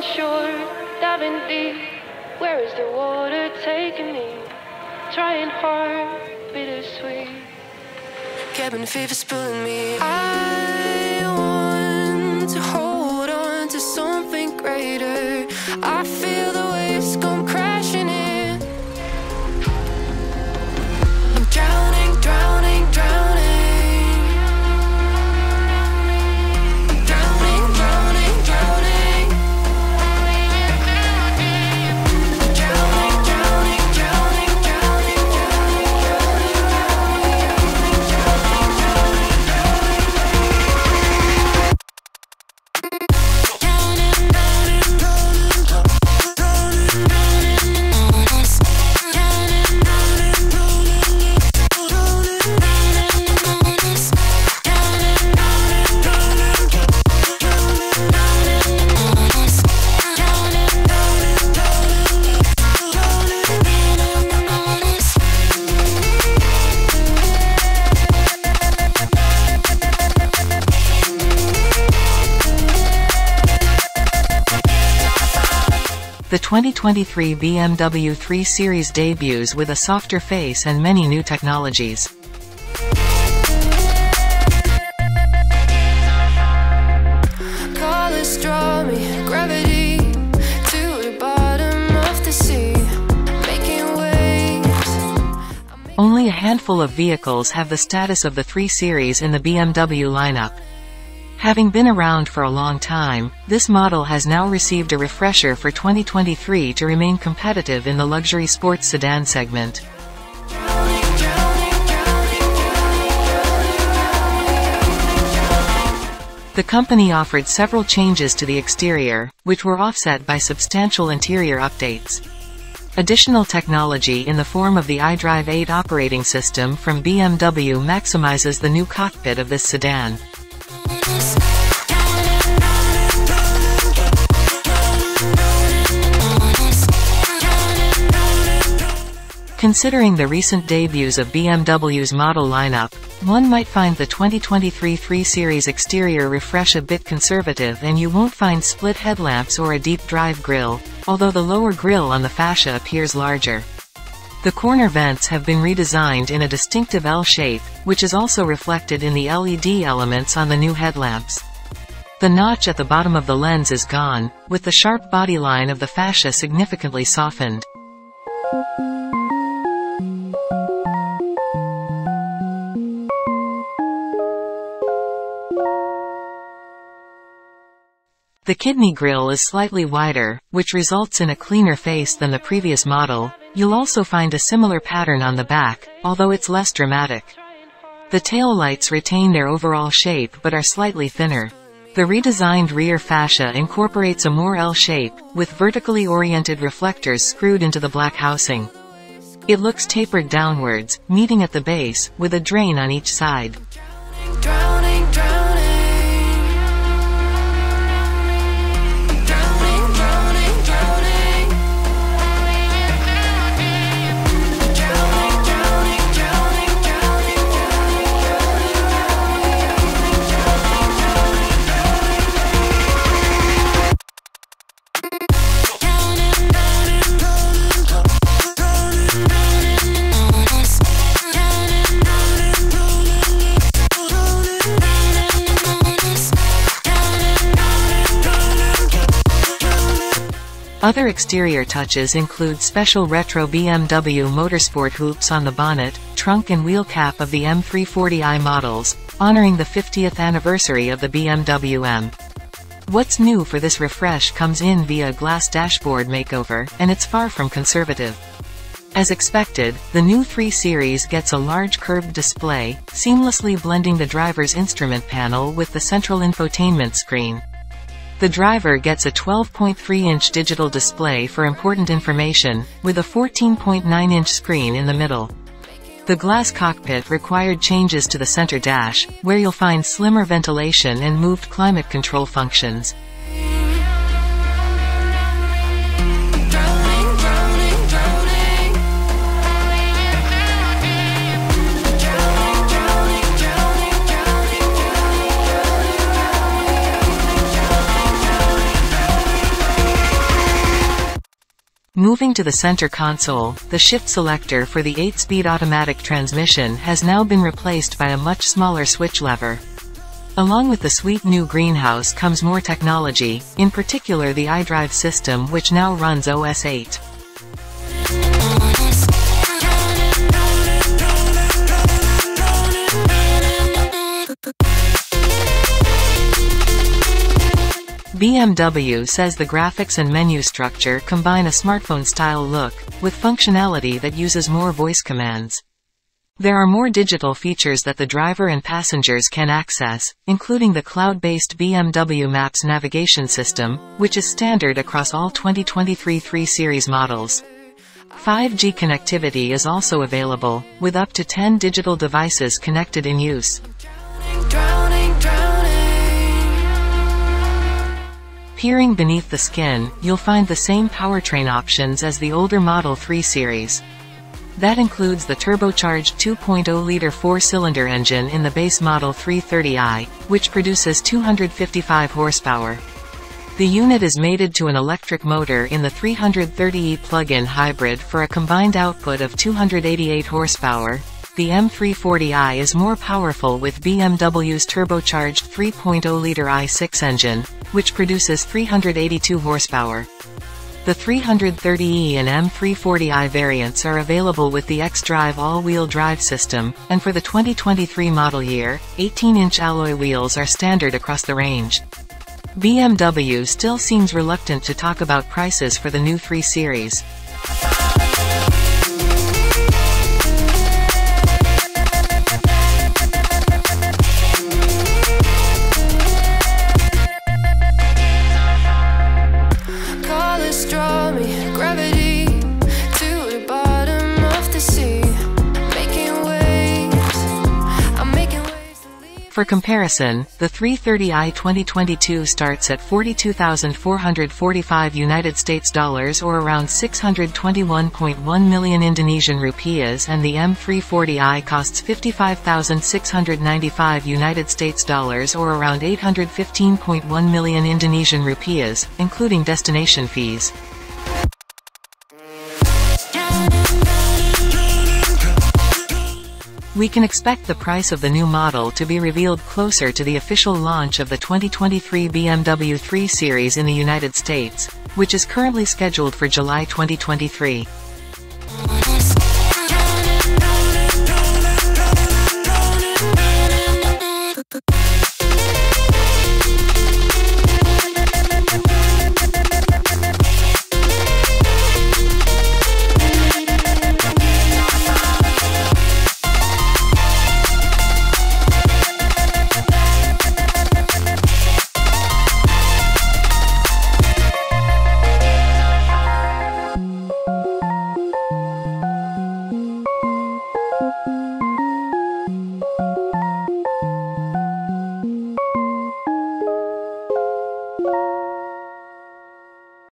falling short, diving deep. Where is the water taking me? Trying hard, bittersweet. Cabin fever's pulling me. I want to hold on to something greater. I feel 2023 BMW 3 Series debuts with a softer face and many new technologies. Colors draw me, gravity to the bottom of the sea, making waves. Only a handful of vehicles have the status of the 3 Series in the BMW lineup. Having been around for a long time, this model has now received a refresher for 2023 to remain competitive in the luxury sports sedan segment. The company offered several changes to the exterior, which were offset by substantial interior updates. Additional technology in the form of the iDrive 8 operating system from BMW maximizes the new cockpit of this sedan. Considering the recent debuts of BMW's model lineup, one might find the 2023 3 Series exterior refresh a bit conservative and you won't find split headlamps or a deep drive grille, although the lower grille on the fascia appears larger. The corner vents have been redesigned in a distinctive L shape, which is also reflected in the LED elements on the new headlamps. The notch at the bottom of the lens is gone, with the sharp bodyline of the fascia significantly softened. The kidney grille is slightly wider, which results in a cleaner face than the previous model. You'll also find a similar pattern on the back, although it's less dramatic. The tail lights retain their overall shape but are slightly thinner. The redesigned rear fascia incorporates a more L shape, with vertically oriented reflectors screwed into the black housing. It looks tapered downwards, meeting at the base, with a drain on each side. Other exterior touches include special retro BMW Motorsport hoops on the bonnet, trunk and wheel cap of the M340i models, honoring the 50th anniversary of the BMW M. What's new for this refresh comes in via glass dashboard makeover, and it's far from conservative. As expected, the new 3 Series gets a large curved display, seamlessly blending the driver's instrument panel with the central infotainment screen. The driver gets a 12.3-inch digital display for important information, with a 14.9-inch screen in the middle. The glass cockpit required changes to the center dash, where you'll find slimmer ventilation and moved climate control functions. Moving to the center console, the shift selector for the 8-speed automatic transmission has now been replaced by a much smaller switch lever. Along with the sweet new greenhouse comes more technology, in particular the iDrive system which now runs OS 8. BMW says the graphics and menu structure combine a smartphone-style look, with functionality that uses more voice commands. There are more digital features that the driver and passengers can access, including the cloud-based BMW Maps navigation system, which is standard across all 2023 3 Series models. 5G connectivity is also available, with up to 10 digital devices connected in use. Peering beneath the skin, you'll find the same powertrain options as the older Model 3 series. That includes the turbocharged 2.0-liter four-cylinder engine in the base Model 330i, which produces 255 horsepower. The unit is mated to an electric motor in the 330e plug-in hybrid for a combined output of 288 horsepower. The M340i is more powerful with BMW's turbocharged 3.0-liter i6 engine, which produces 382 horsepower. The 330e and M340i variants are available with the xDrive all-wheel drive system, and for the 2023 model year, 18-inch alloy wheels are standard across the range. BMW still seems reluctant to talk about prices for the new 3 Series. For comparison, the 330i 2022 starts at 42,445 United States dollars or around 621.1 million Indonesian rupiahs and the M340i costs 55,695 United States dollars or around 815.1 million Indonesian rupiahs, including destination fees. We can expect the price of the new model to be revealed closer to the official launch of the 2023 BMW 3 Series in the United States, which is currently scheduled for July 2023.